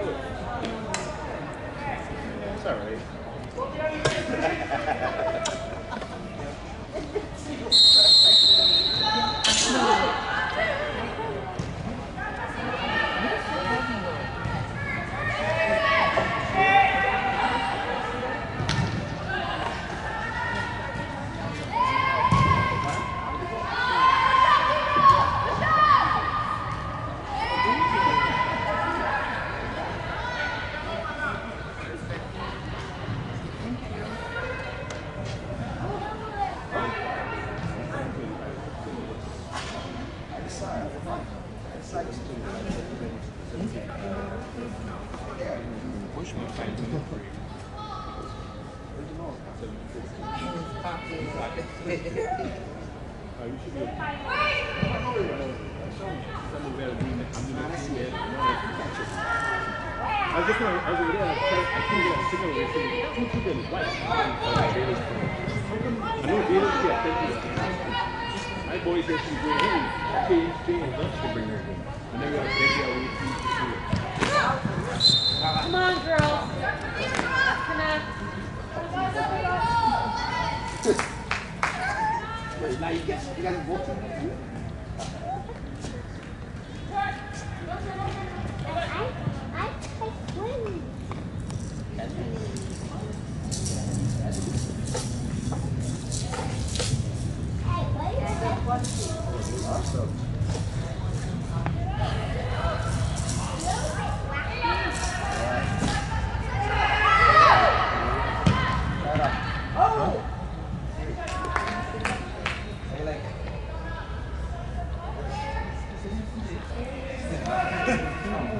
It's all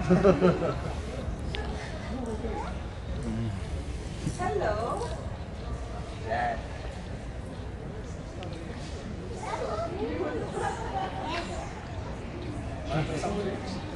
Hello. Yes. Yes.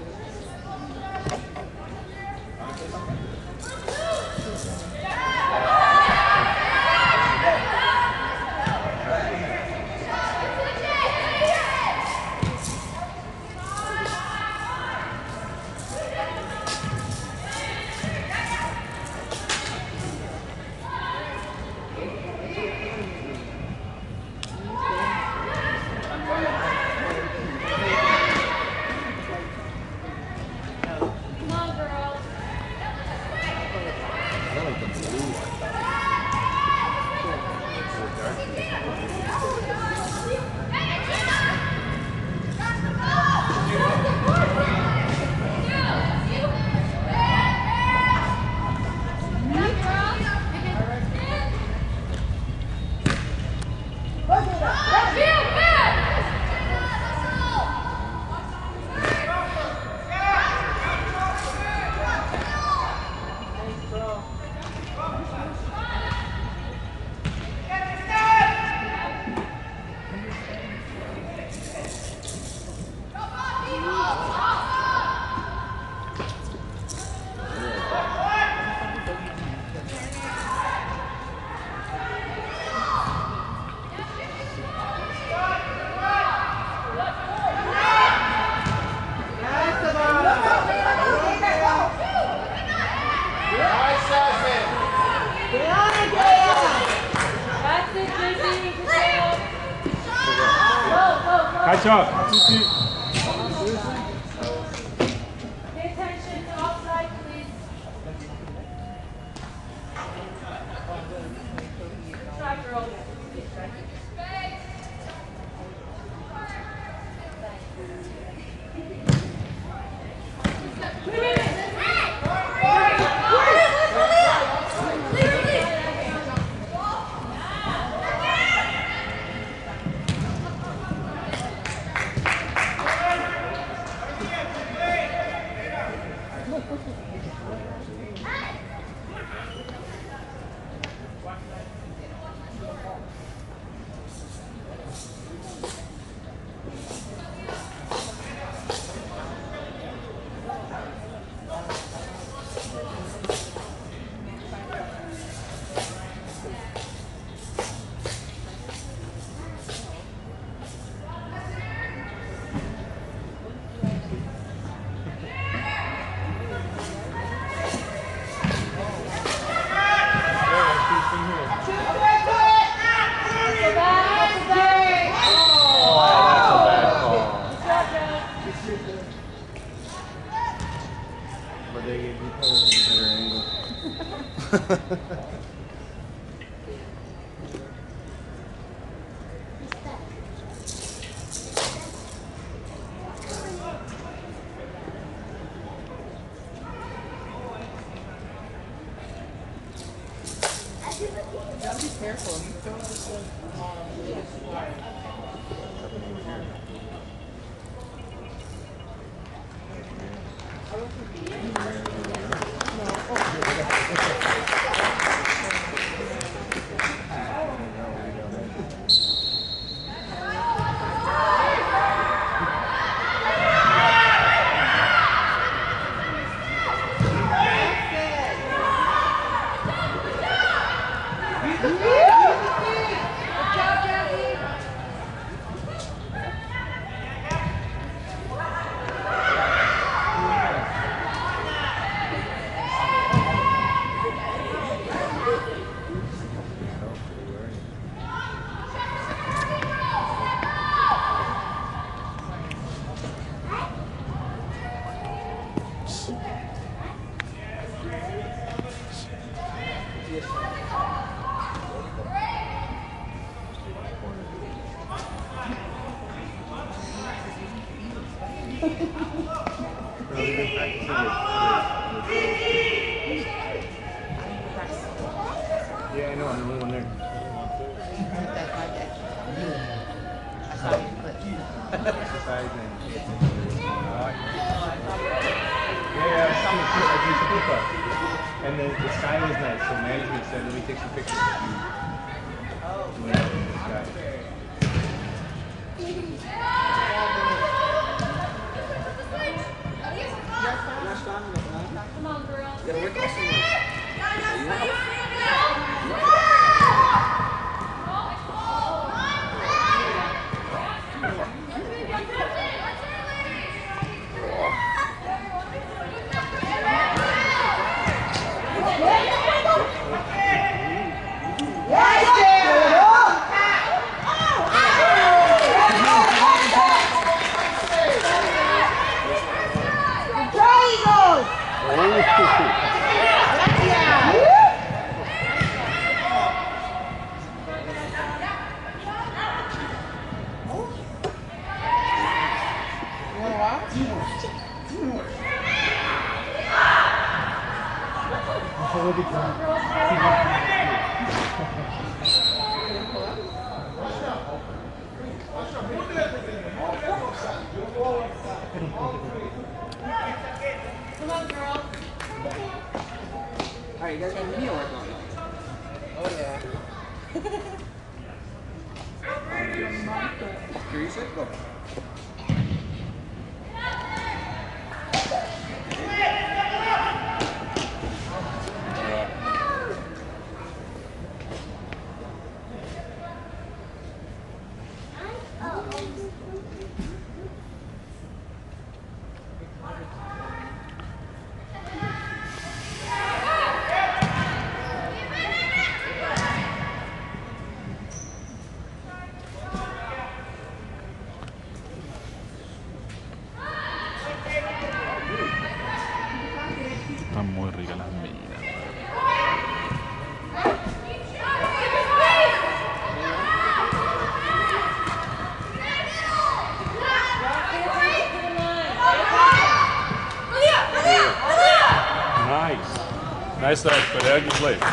Nice that, but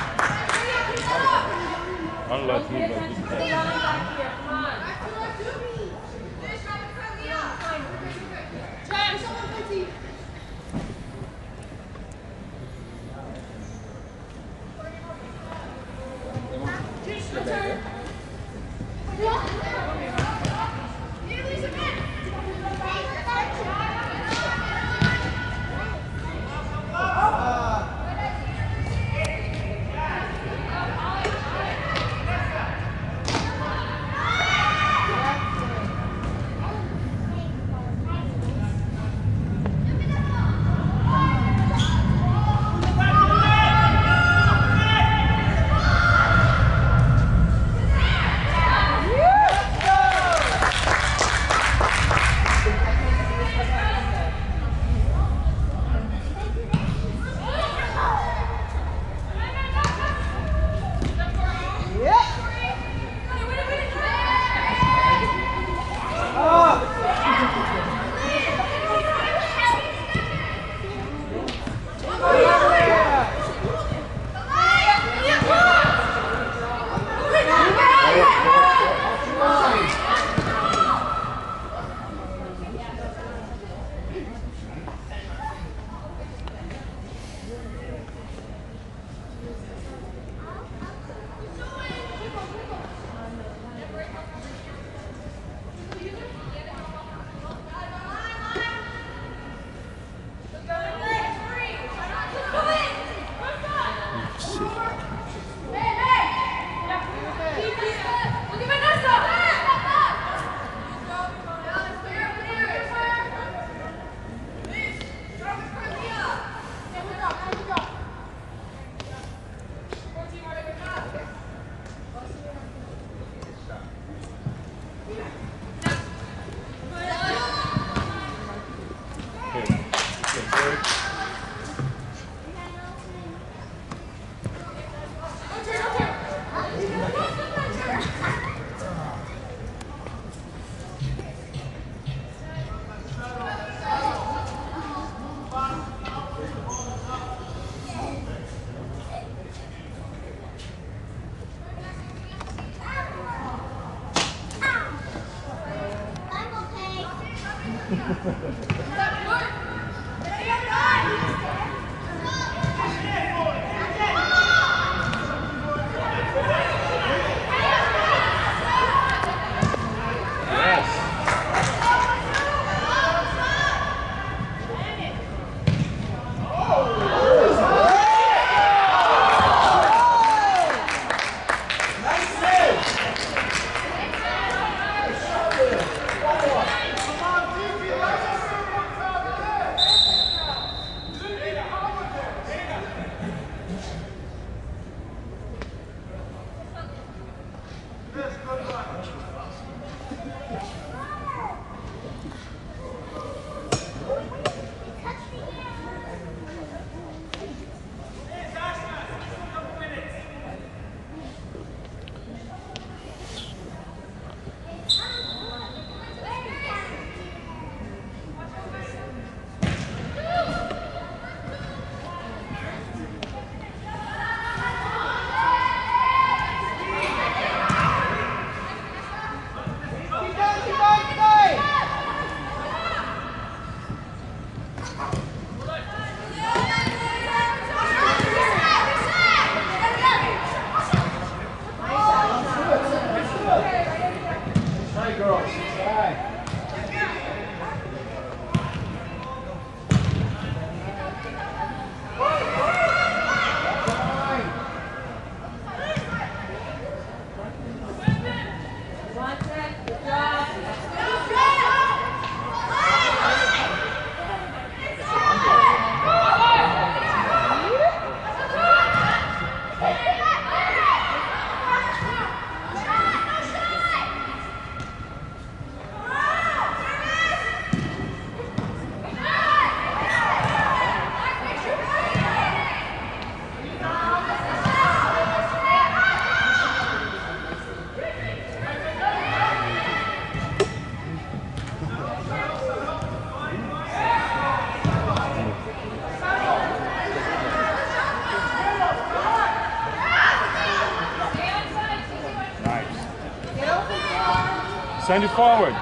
Send it forward.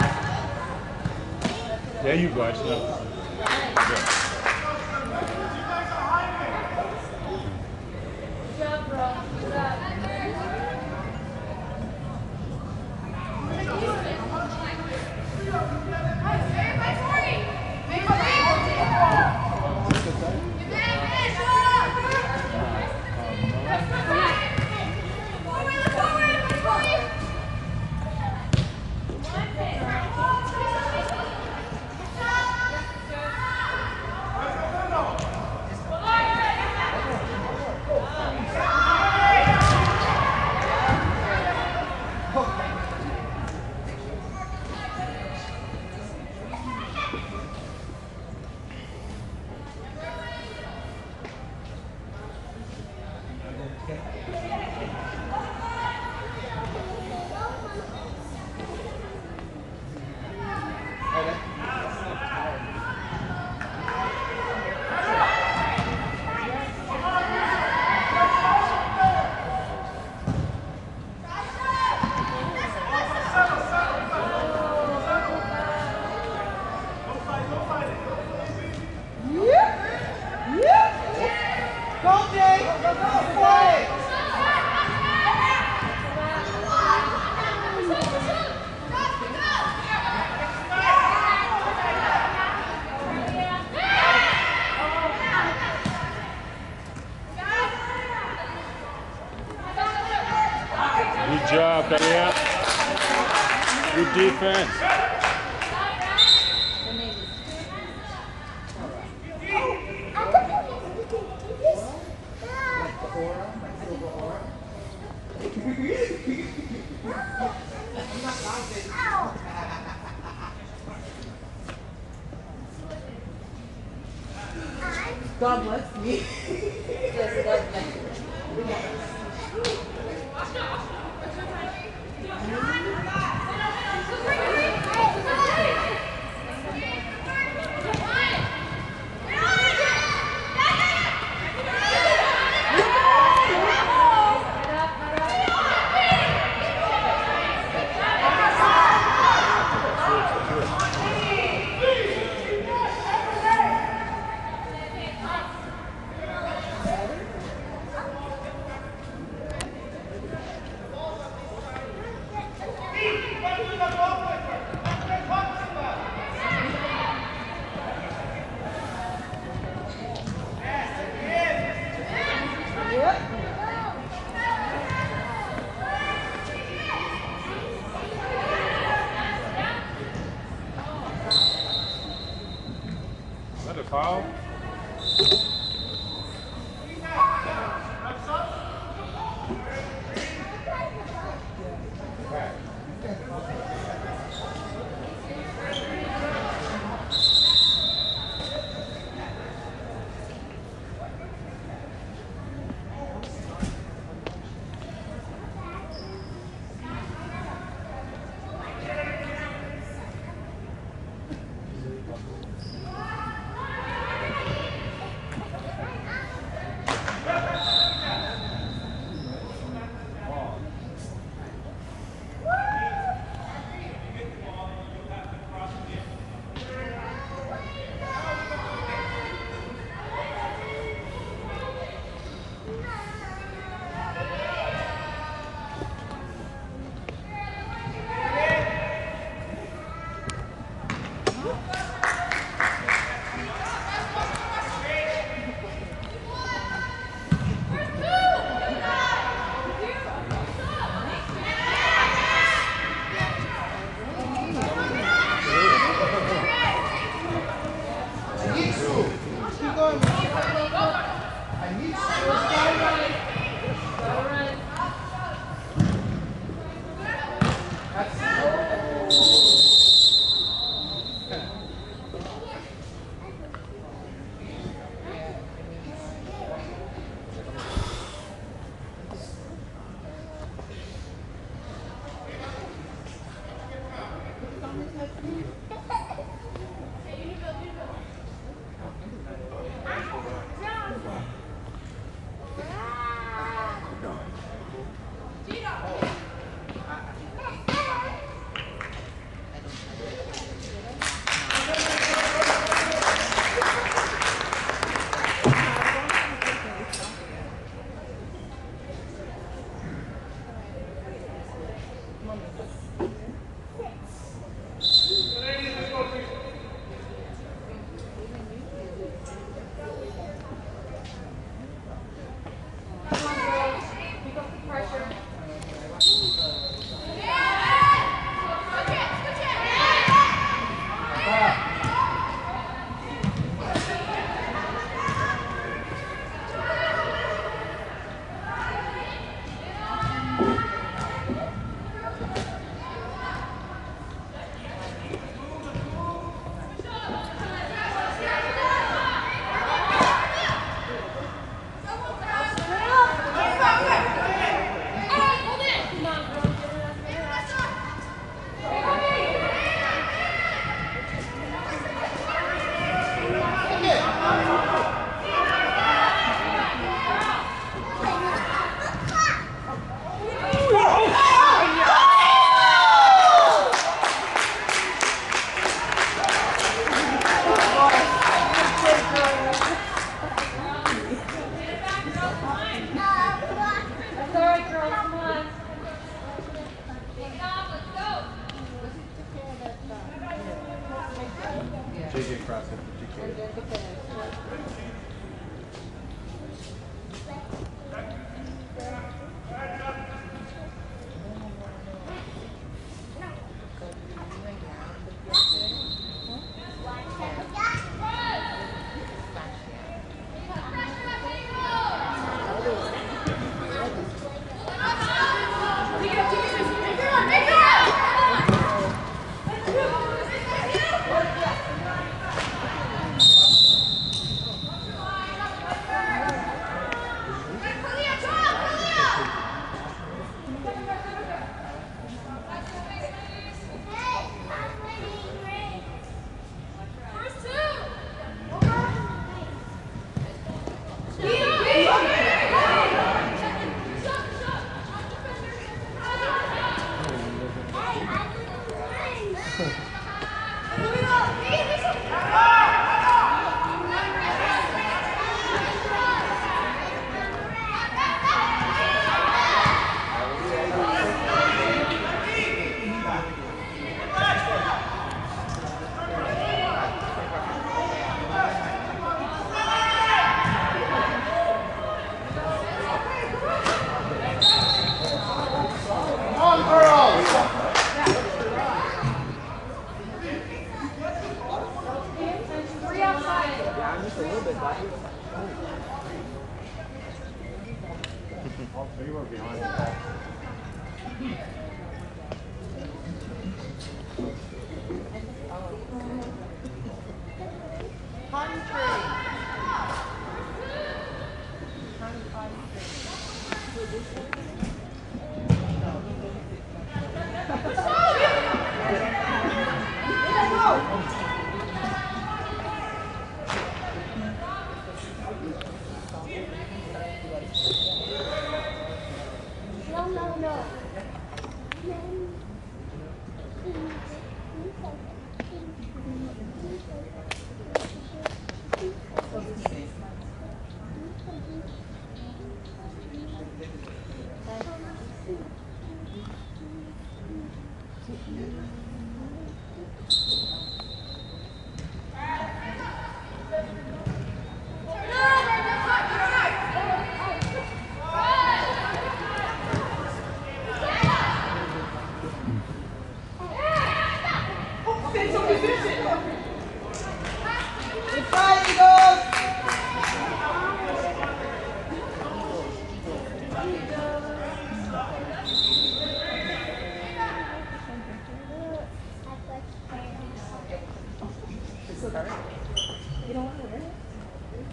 pau.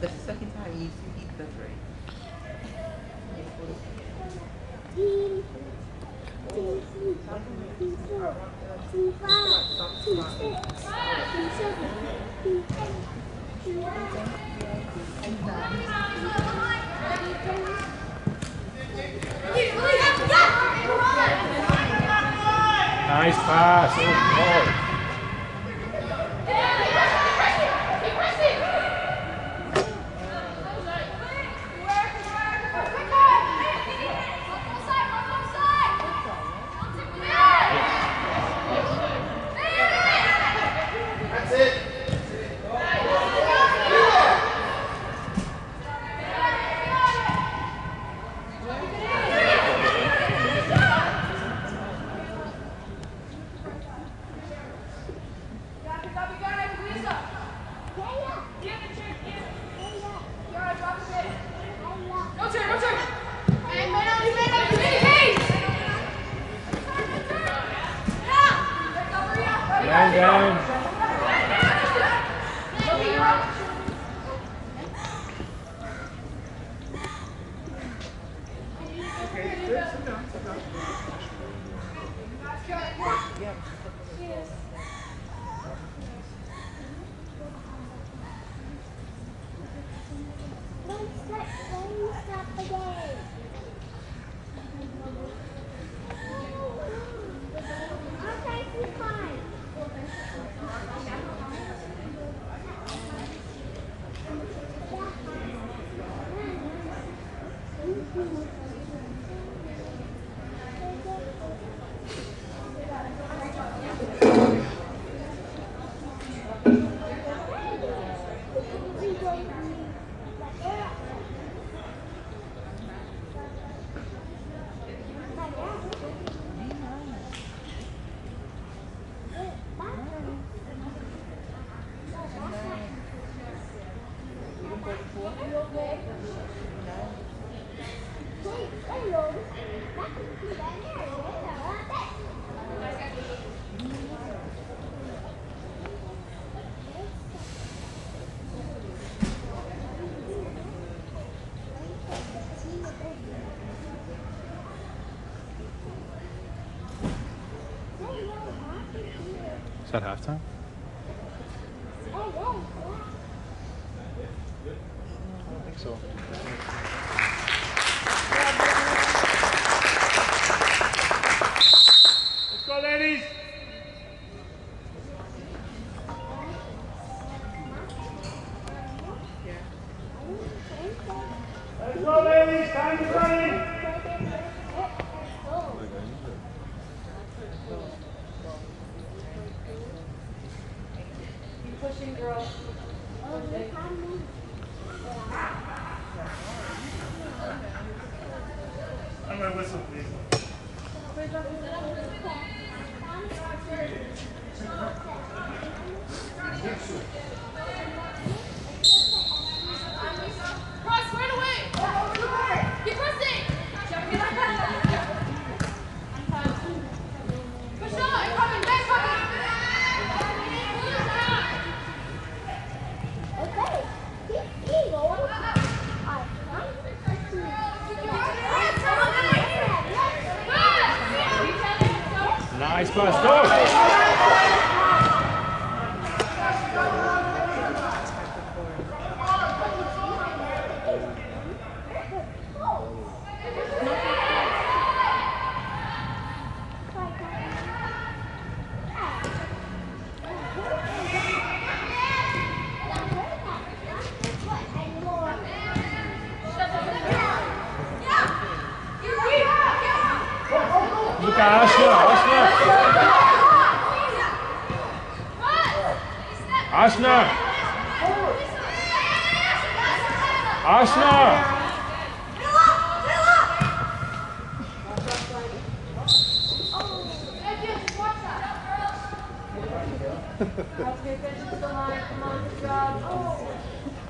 the second time you eat the three. Nice pass. Oh, that halftime? Ashna! Ashna!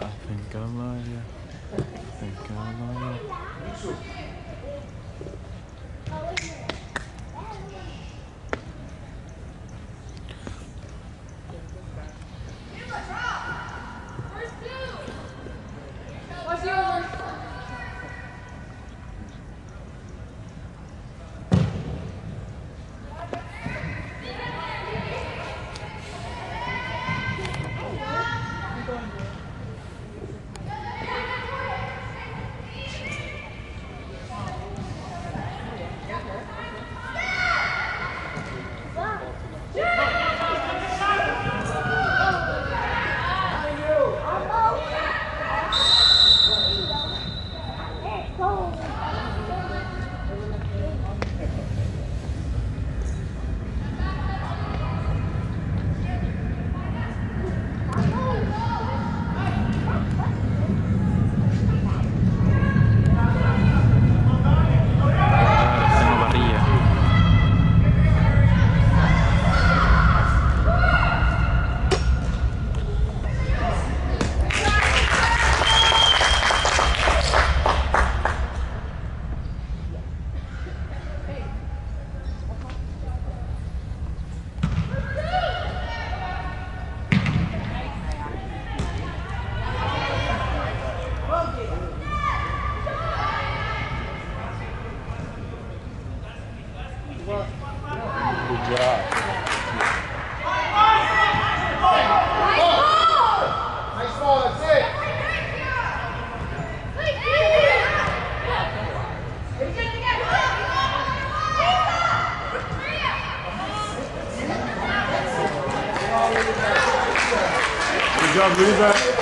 I think I'm lying. I think I'm lying. Obrigado.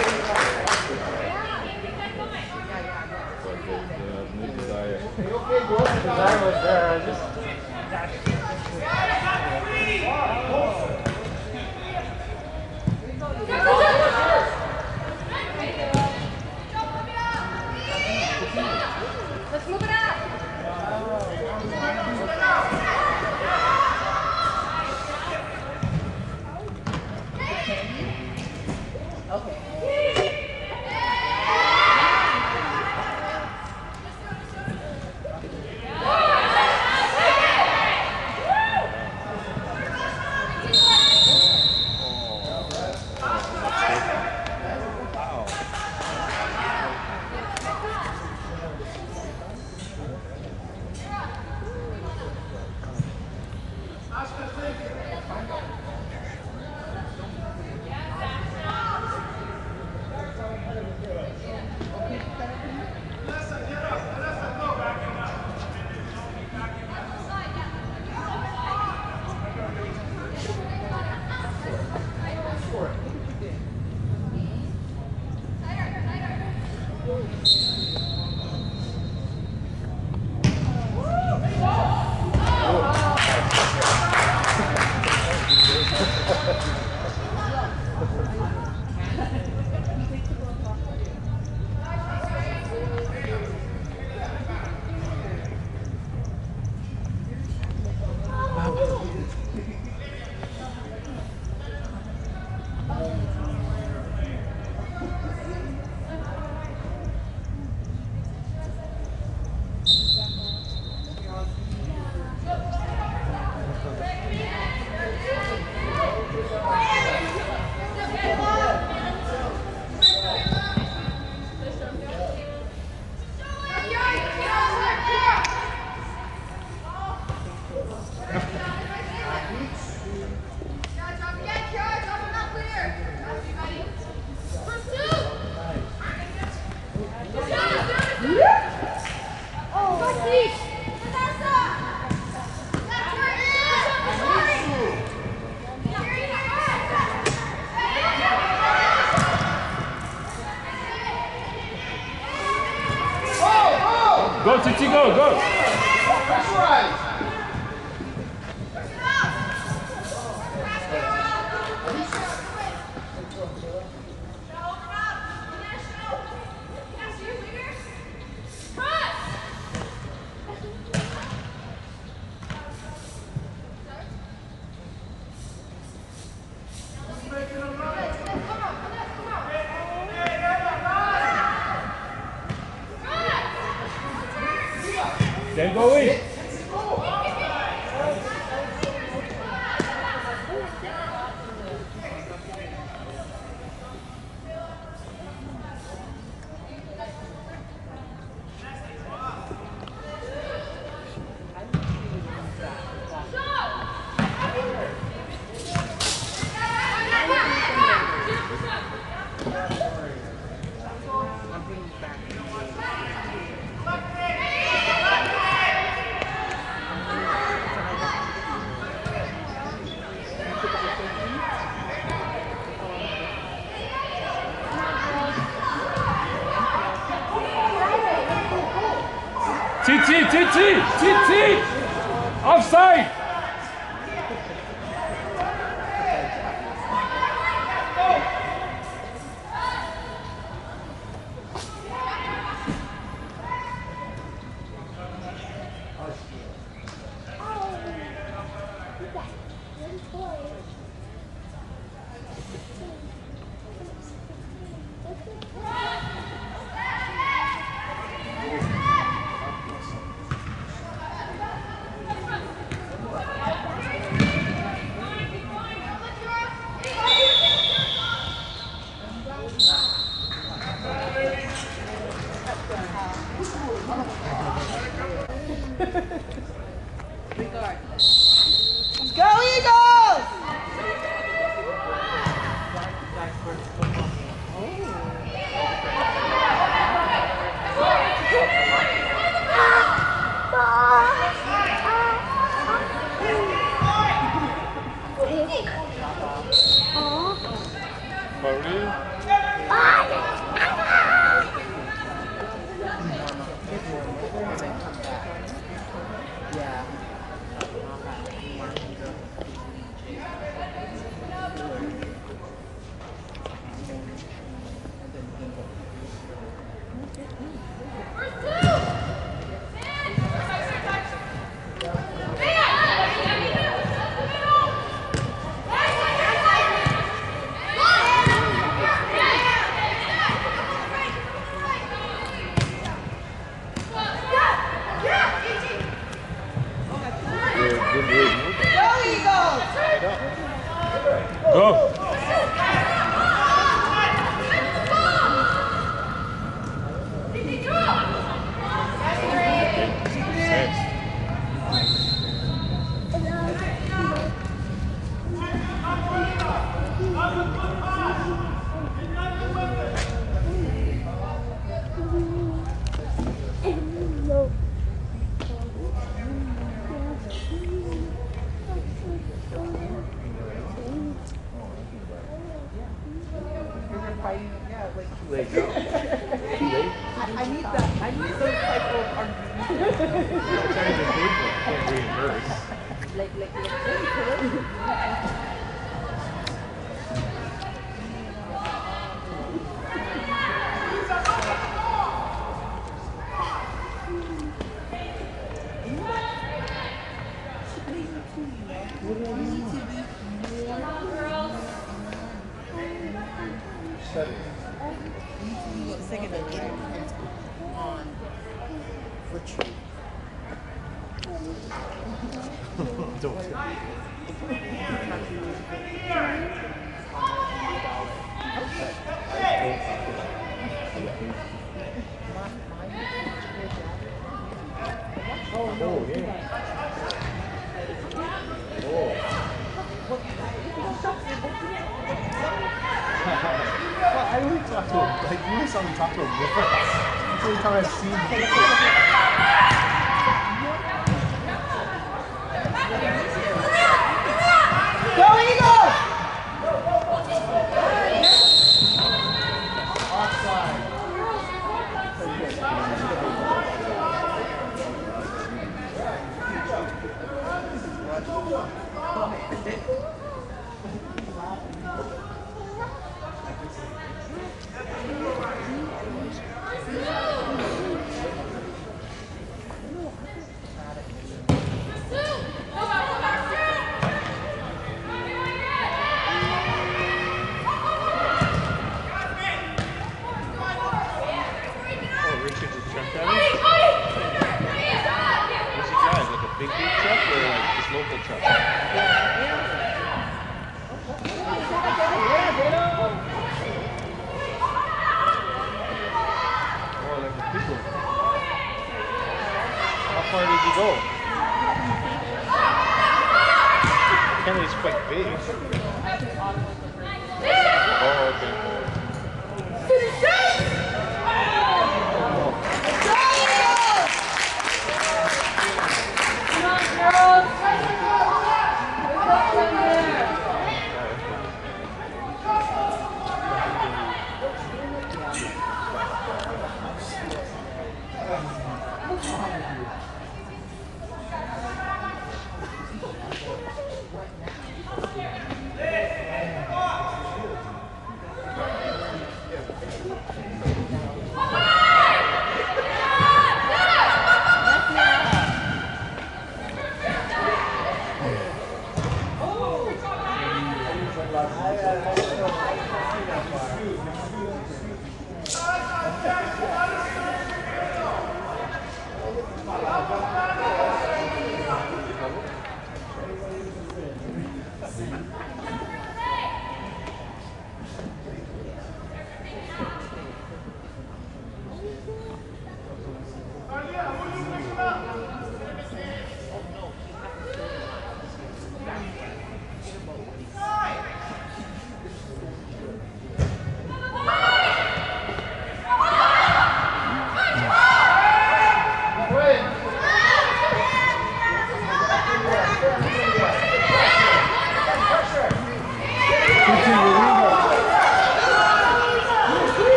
Like, like, like,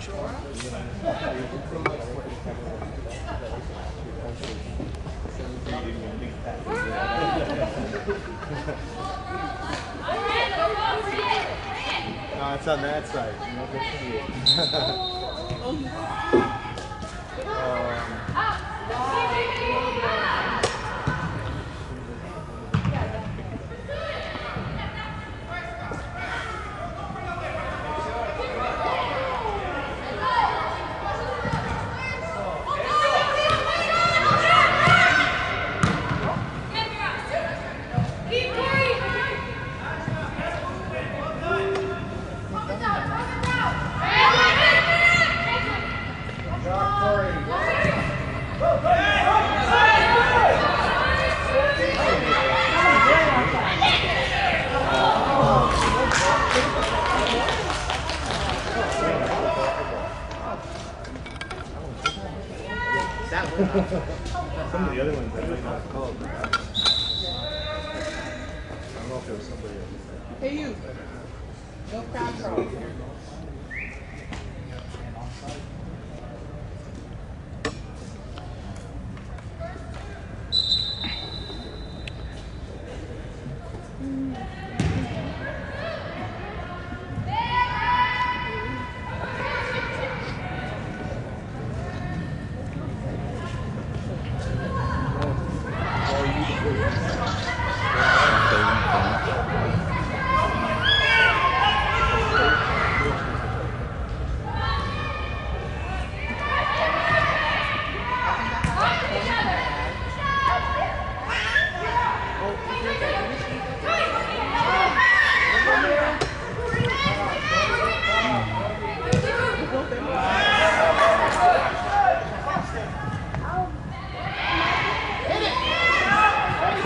No, it's on that side.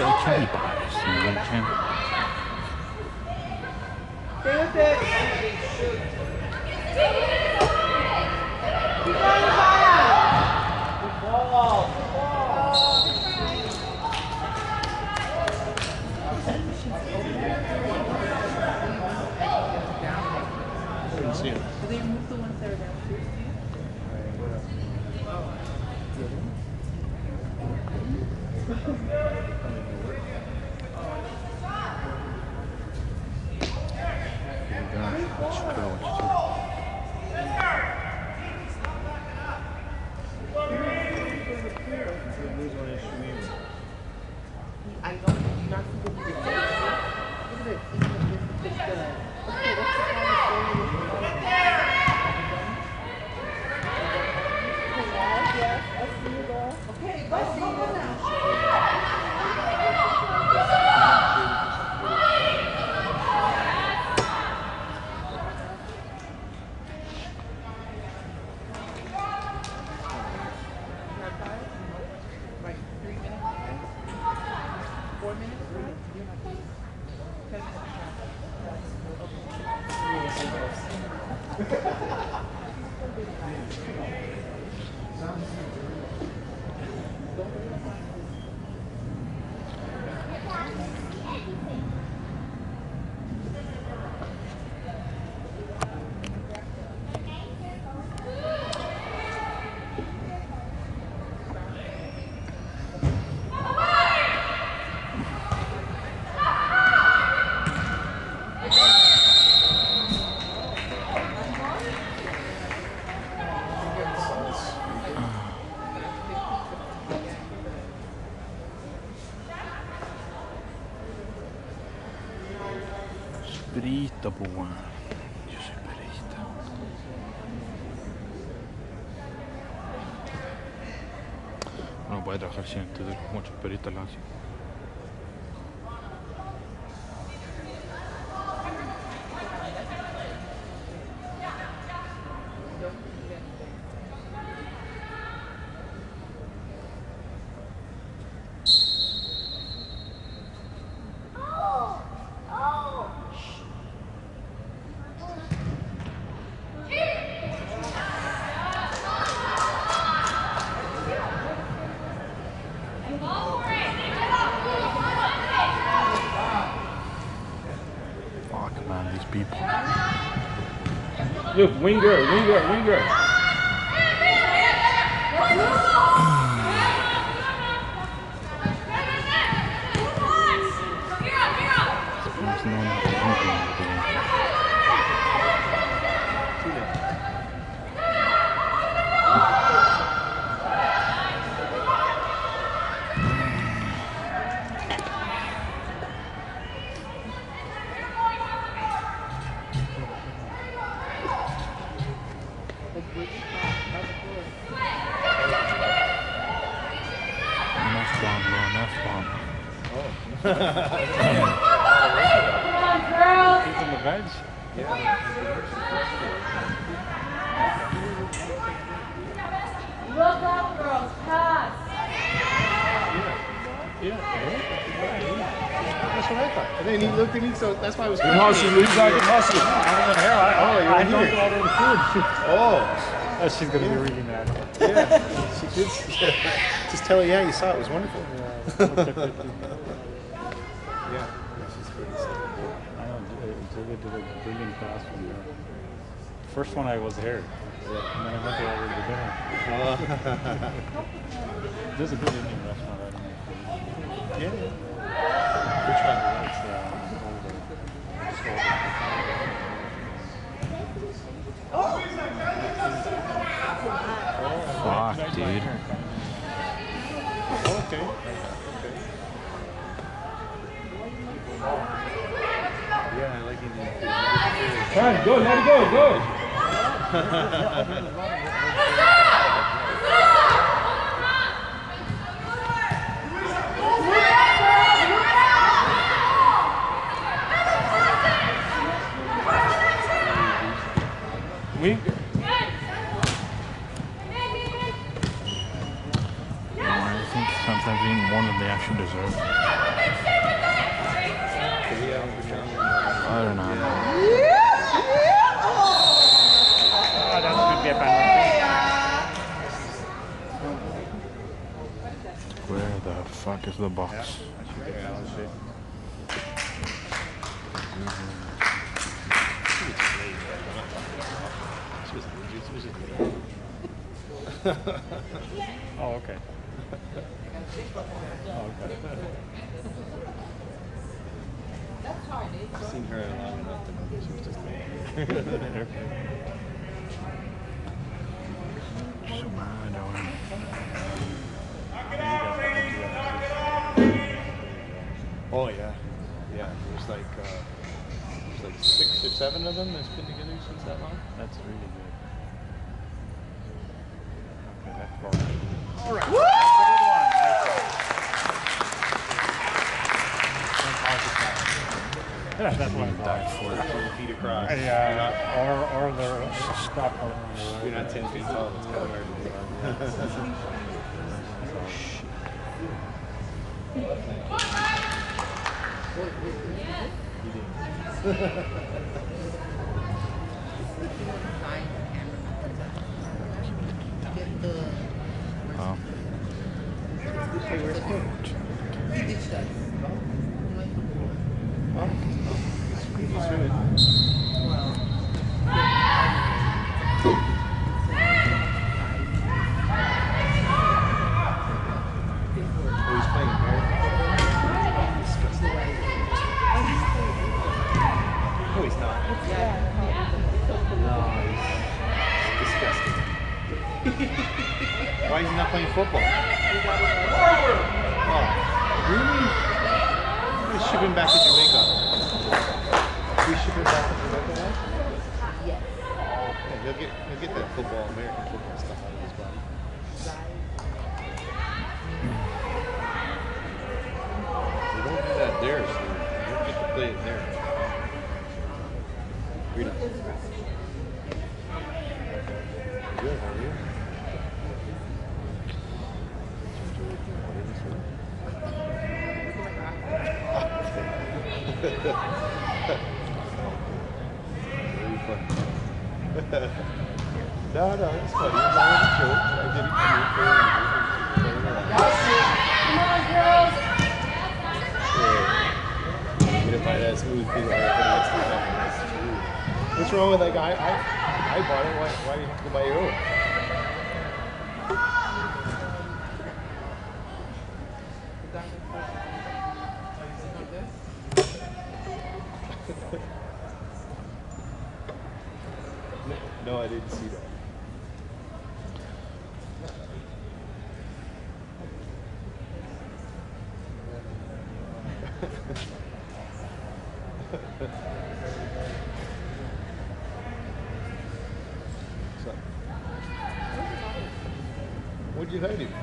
Cherry bars, you want cherry? Stay with it. Keep going, Zion. Good ball. Good ball. Didn't see him. Did they remove the ones that are downstairs? Lose No puede trabajar sin muchos peritas lo hacen. Winger, It's in the veg? Yeah. Look up, girls. Pass. Yeah. Yeah. That's what I thought. And then he looked at me, so that's why I was. You mushy, you got your mushy. I wasn't there. I, oh, you're I here. don't get all the food. oh. Oh, she's gonna yeah. be reading that. Yeah, she did. Just tell her, yeah, you saw it. It was wonderful. Yeah. did a brilliant class from there. First one I was here. Yeah. And then I went to order the dinner. Oh. There's a good Indian restaurant right now. Yeah. Which one? It's uh, the, Just over. Oh! Go, let it go, go. we I think sometimes even more than they actually deserve. to the box. oh, okay. Oh, okay. I've seen her long enough to know that she was just there. seven of them that's been together since that long? That's really good. Okay, that's far. All right. Woo! Yeah, that's what I thought. Ten feet across. Yeah, or or they're stuck. You're not ten feet tall. It's kind of hard. Yeah. anxiety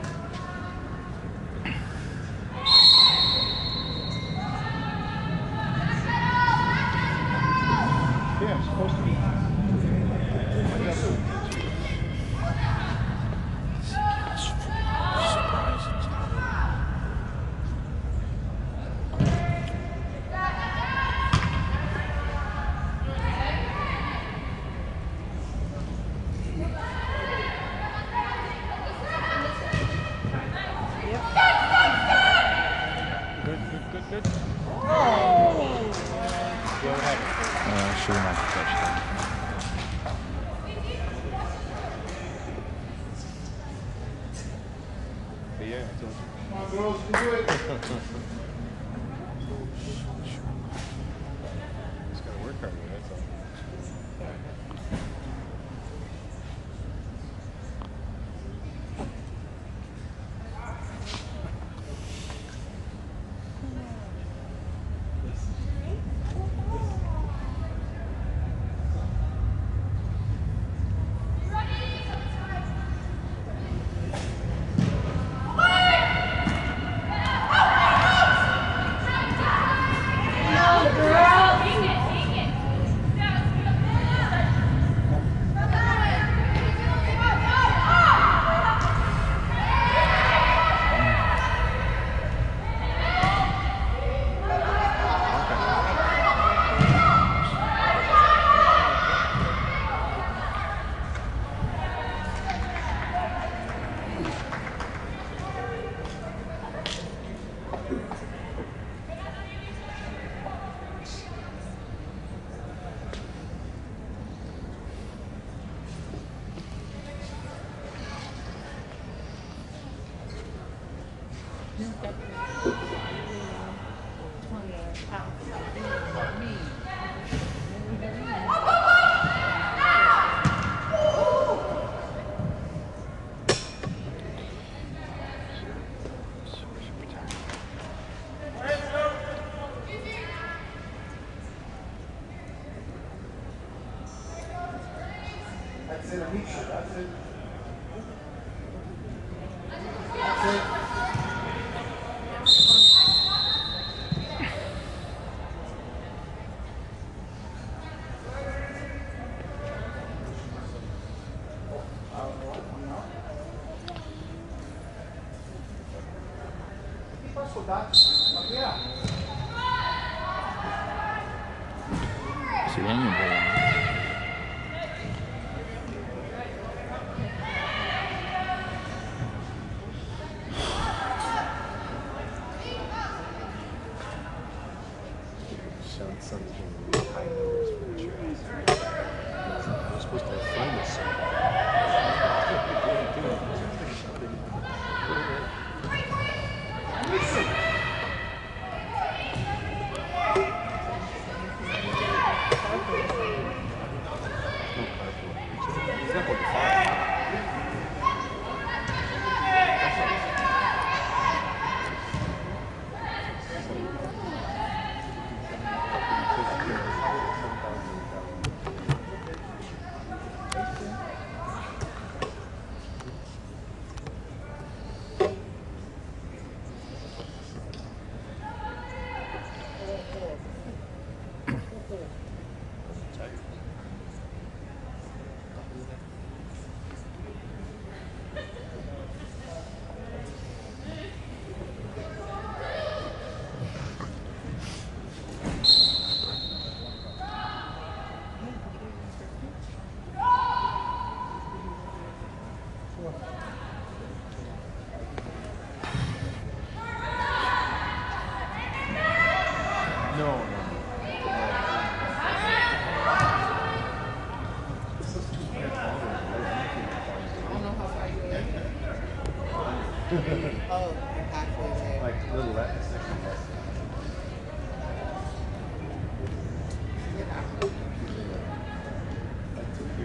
That's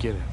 que el